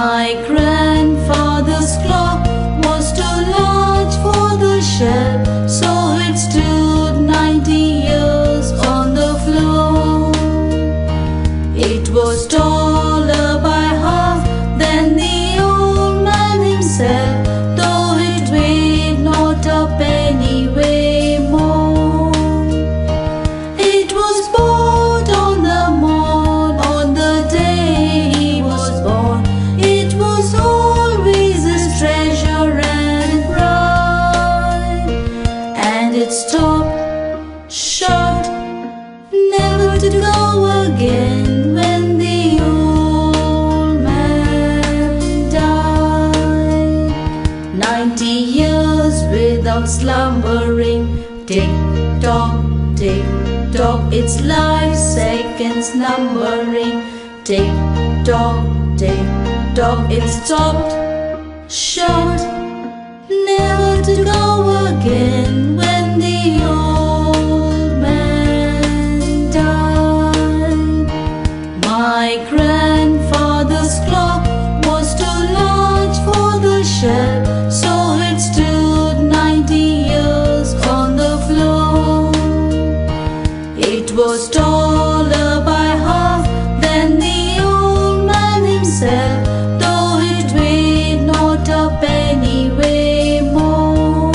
My grandfather's without slumbering, tick tock, tick tock, its life seconds numbering, tick tock, tick tock, it's stopped short, never It was taller by half than the old man himself, though it weighed not a pennyweight more.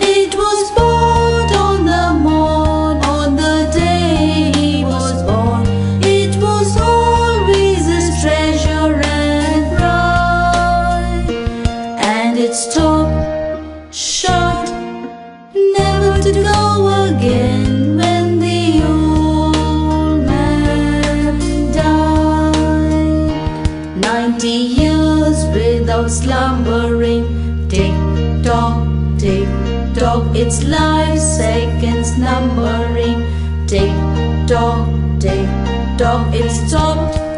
It was bought on the morn, on the day he was born. It was always his treasure and pride, and it stopped short, never to go again years without slumbering, tick tock, tick tock, its life seconds numbering, tick tock, tick tock, it stopped